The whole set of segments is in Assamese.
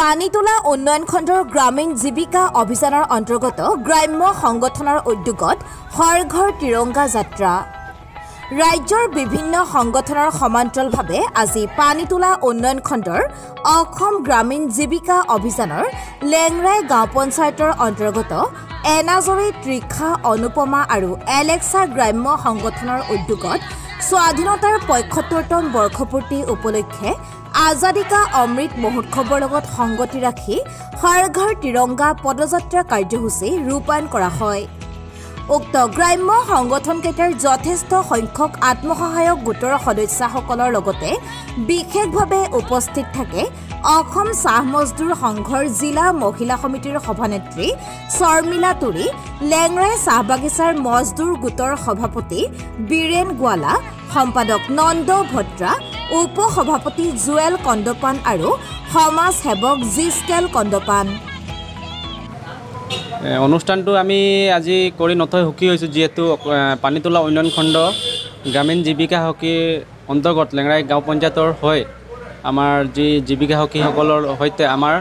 পানীতোলা উন্নয়ন খণ্ডৰ গ্ৰামীণ জীৱিকা অভিযানৰ অন্তৰ্গত গ্ৰাম্য সংগঠনৰ উদ্যোগত হৰ ঘৰ তিৰংগা যাত্ৰা। ৰাজ্যৰ বিভিন্ন সংগঠনৰ সমান্তৰালভাৱে আজি পানীতোলা উন্নয়ন খণ্ডৰ অসম গ্ৰামীণ জীৱিকা অভিযানৰ লেংৰাই গাঁও পঞ্চায়তৰ অন্তৰ্গত এনাজৰী ত্ৰিখা অনুপমা আৰু এলেক্সা গ্ৰাম্য সংগঠনৰ উদ্যোগত স্বাধীনতাৰ পঁয়সত্তৰতম বৰ্ষপূৰ্তি উপলক্ষে আজাদী কা অমৃত মহোৎসৱৰ লগত সংগতি ৰাখি হৰ ঘৰ তিৰংগা পদযাত্ৰা কাৰ্যসূচী ৰূপায়ণ কৰা হয়। উক্ত গ্ৰাম্য সংগঠনকেইটাৰ যথেষ্ট সংখ্যক আত্মসহায়ক গোটৰ সদস্যসকলৰ লগতে বিশেষভাৱে উপস্থিত থাকে অসম চাহ মজদুৰ সংঘৰ জিলা মহিলা সমিতিৰ সভানেত্ৰী শৰ্মিলা তুৰী লেংৰাই চাহ বাগিচাৰ মজদুৰ গোটৰ সভাপতি বীৰেণ গোৱালা সম্পাদক নন্দ ভদ্ৰা উপ সভাপতি জুৱেল কন্দপান আৰু সমাজ সেৱক জিস্কেল কন্দপান। অনুষ্ঠানটো আমি আজি কৰি নথৈ সুখী হৈছোঁ যিহেতু পানীতোলা উন্নয়ন খণ্ড গ্ৰামীণ জীৱিকা সখীৰ অন্তৰ্গত লেঙৰাই গাঁও পঞ্চায়তৰ হৈ আমাৰ যি জীৱিকা সখীসকলৰ সৈতে আমাৰ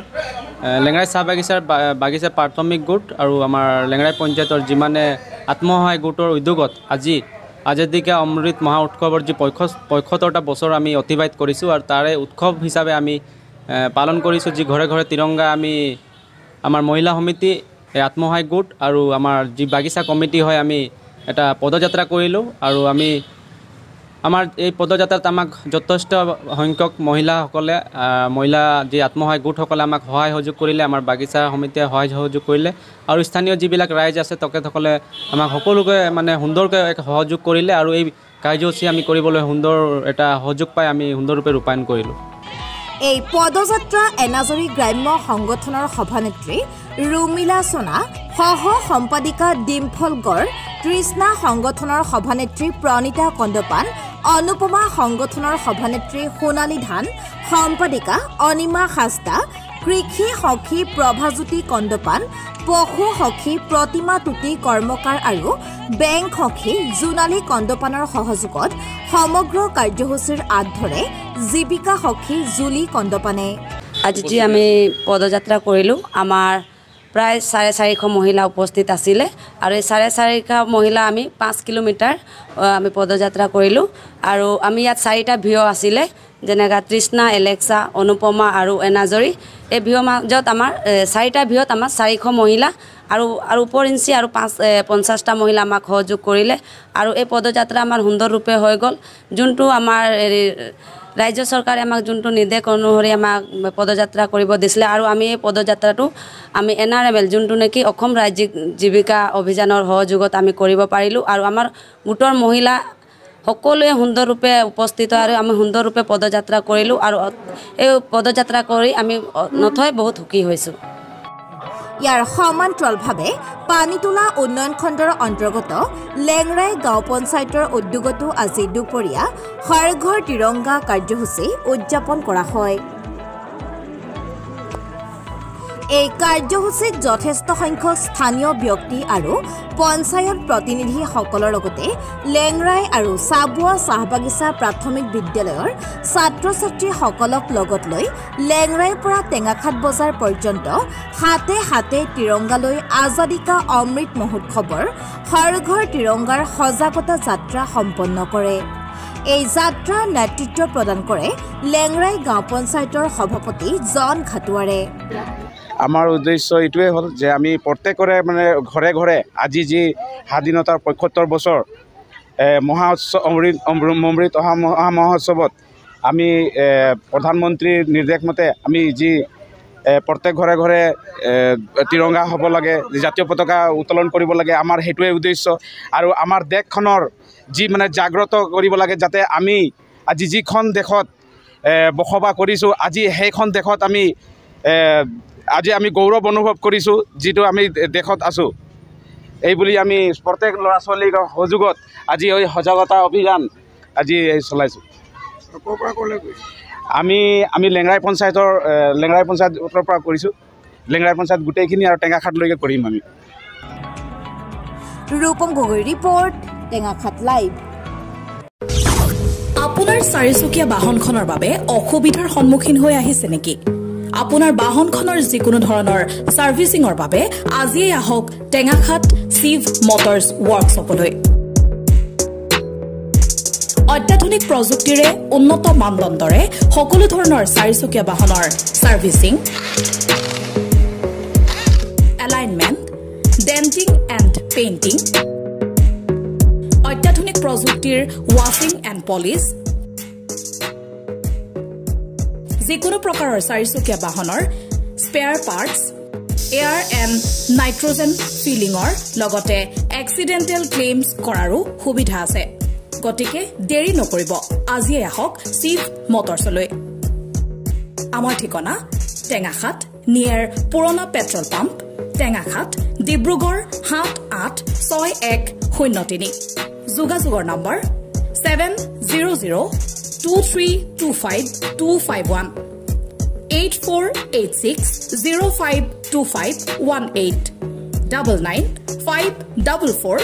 লেঙৰাই চাহ বাগিচাৰ বা- বাগিচা প্ৰাথমিক গোট আৰু আমাৰ লেঙৰাই পঞ্চায়তৰ যিমানে আত্মসহায়ক গোটৰ উদ্যোগত আজি আজাদিকা অমৃত মহা উৎসৱৰ যি পঁয়স পঁয়সত্তৰটা বছৰ আমি অতিবাহিত কৰিছোঁ আৰু তাৰে উৎসৱ হিচাপে আমি পালন কৰিছোঁ যি ঘৰে ঘৰে তিৰংগা আমি আমাৰ মহিলা সমিতি আত্মসহায়ক গোট আৰু আমাৰ যি বাগিচা কমিটি হয় আমি এটা পদযাত্ৰা কৰিলোঁ আৰু আমি আমাৰ এই পদযাত্ৰাত আমাক যথেষ্ট সংখ্যক মহিলাসকলে মহিলা যি আত্মসহায়ক গোটসকলে আমাক সহায় সহযোগ কৰিলে আমাৰ বাগিচা সমিতিয়ে সহায় সহযোগ কৰিলে আৰু স্থানীয় যিবিলাক ৰাইজ আছে তেখেতসকলে আমাক সকলোকে মানে সুন্দৰকৈ এক সহযোগ কৰিলে আৰু এই কাৰ্যসূচী আমি কৰিবলৈ সুন্দৰ এটা সহযোগ পাই আমি সুন্দৰৰূপে ৰূপায়ণ কৰিলোঁ। এই পদযাত্ৰা এনাজৰী গ্ৰাম্য সংগঠনৰ সভানেত্ৰী ৰুমিলা সোণা সহ সম্পাদিকা ডিম্ফল গড় তৃষ্ণা সংগঠনৰ সভানেত্ৰী প্ৰণীতা কন্দপান অনুপমা সংগঠনৰ সভানেত্ৰী সোণালী ধান সম্পাদিকা অনিমা হাস্তা কৃষি সখী প্ৰভাজ্যোতি কন্দপান পশু সখী প্ৰতিমা তুতি কৰ্মকাৰ আৰু বেংক সখী জোনালী কন্দপানৰ সহযোগত সমগ্ৰ কাৰ্যসূচীৰ আঁত ধৰে জীৱিকা সখী জুলি কন্দপানে। আজি যি আমি পদযাত্ৰা কৰিলোঁ আমাৰ প্ৰায় চাৰে চাৰিশ মহিলা উপস্থিত আছিলে। আৰু এই চাৰে চাৰিশ মহিলা আমি পাঁচ কিলোমিটাৰ আমি পদযাত্ৰা কৰিলোঁ। আৰু আমি ইয়াত চাৰিটা ভিঅ' আছিলে যেনেকৈ তৃষ্ণা এলেক্সা অনুপমা আৰু এনাজৰী। এই ভিঅ'ৰ মাজত আমাৰ চাৰিটা ভিঅ'ত আমাৰ চাৰিশ মহিলা আৰু আৰু ওপৰ ইঞ্চি আৰু পাঁচ পঞ্চাছটা মহিলা আমাক সহযোগ কৰিলে। আৰু এই পদযাত্ৰা আমাৰ সুন্দৰৰূপে হৈ গ'ল। যোনটো আমাৰ হেৰি ৰাজ্য চৰকাৰে আমাক যোনটো নিৰ্দেশ অনুসৰি আমাক পদযাত্ৰা কৰিব দিছিলে আৰু আমি এই পদযাত্ৰাটো আমি এন আৰ এম এল যোনটো নেকি অসম ৰাজ্যিক জীৱিকা অভিযানৰ সহযোগত আমি কৰিব পাৰিলোঁ আৰু আমাৰ গোটৰ মহিলা সকলোৱে সুন্দৰৰূপে উপস্থিত আৰু আমি সুন্দৰৰূপে পদযাত্ৰা কৰিলোঁ আৰু এই পদযাত্ৰা কৰি আমি নথৈ বহুত সুখী হৈছোঁ। ইয়াৰ সমান্তৰালভাৱে পানীতোলা উন্নয়ন খণ্ডৰ অন্তৰ্গত লেংৰাই গাঁও পঞ্চায়তৰ উদ্যোগতো আজি দুপৰীয়া হৰ ঘৰ তিৰংগা কাৰ্যসূচী উদযাপন কৰা হয়। এই কাৰ্যসূচীত যথেষ্ট সংখ্যক স্থানীয় ব্যক্তি আৰু পঞ্চায়ত প্ৰতিনিধিসকলৰ লগতে লেংৰাই আৰু চাবুৱা চাহ বাগিচা প্ৰাথমিক বিদ্যালয়ৰ ছাত্ৰ ছাত্ৰীসকলক লগত লৈ লেংৰাইৰ পৰা টেঙাখাট বজাৰ পৰ্যন্ত হাতে হাতে তিৰংগালৈ আজাদী কা অমৃত মহোৎসৱৰ হৰ ঘৰ তিৰংগাৰ সজাগতা যাত্ৰা সম্পন্ন কৰে। এই যাত্ৰাৰ নেতৃত্ব প্ৰদান কৰে লেংৰাই গাঁও পঞ্চায়তৰ সভাপতি জন ঘাটুৱাৰে আমাৰ উদ্দেশ্য এইটোৱে হ'ল যে আমি প্ৰত্যেকৰে মানে ঘৰে ঘৰে আজি যি স্বাধীনতাৰ পঁয়সত্তৰ বছৰ মহা উৎসৱ অমৃত অমৃ- অমৃত অহা মহা মহোৎসৱত আমি প্ৰধানমন্ত্ৰীৰ নিৰ্দেশমতে আমি যি প্ৰত্যেক ঘৰে ঘৰে তিৰংগা হ'ব লাগে জাতীয় পতাকা উত্তোলন কৰিব লাগে আমাৰ সেইটোৱে উদ্দেশ্য। আৰু আমাৰ দেশখনৰ যি মানে জাগ্ৰত কৰিব লাগে যাতে আমি আজি যিখন দেশত বসবাস কৰিছোঁ আজি সেইখন দেশত আমি আজি আমি গৌৰৱ অনুভৱ কৰিছোঁ যিটো আমি দেশত আছোঁ। এই বুলি আমি প্ৰত্যেক ল'ৰা ছোৱালীৰ সহযোগত আজি এই সজাগতা অভিযান আজি এই চলাইছোঁ। আমি আমি লেঙৰাই পঞ্চায়তৰ এ, লেঙৰাই পঞ্চায়তৰ পৰা কৰিছোঁ। লেঙৰাই পঞ্চায়ত গোটেইখিনি আৰু টেঙাখাটলৈকে কৰিম আমি। Rupam Gogoi report Tengakhat live. আপোনাৰ চাৰিচকীয়া বাহনখনৰ বাবে অসুবিধাৰ সন্মুখীন হৈ আহিছে নেকি? আপোনাৰ বাহনখনৰ যিকোনো ধৰণৰ ছাৰ্ভিচিঙৰ বাবে আজিয়েই আহক টেঙাখাত শিৱ মটৰ্ছ ৱৰ্কশ্বপলৈ অত্যাধুনিক প্ৰযুক্তিৰে উন্নত মানদণ্ডৰে সকলো ধৰণৰ চাৰিচকীয়া বাহনৰ servicing alignment denting and painting অত্যাধুনিক প্ৰযুক্তিৰ ৱাশ্বিং এণ্ড পলিচ যিকোনো প্ৰকাৰৰ চাৰিচকীয়া বাহনৰ spare parts air and nitrogen ফিলিঙৰ লগতে এক্সিডেণ্টেল ক্লেইমছ কৰাৰো সুবিধা আছে। গতিকে দেৰি নকৰিব আজিয়ে আহক চিভ মটৰ্ছলৈ আমাৰ ঠিকনা টেঙাখাত নিয়েৰ পুৰণা পেট্ৰল পাম্প টেঙাখাত ডিব্ৰুগড় সাত আঠ ছয় এক শূন্য তিনি। যোগাযোগৰ নম্বৰ ছেভেন জিৰ' জিৰ' 2325 8486 99 544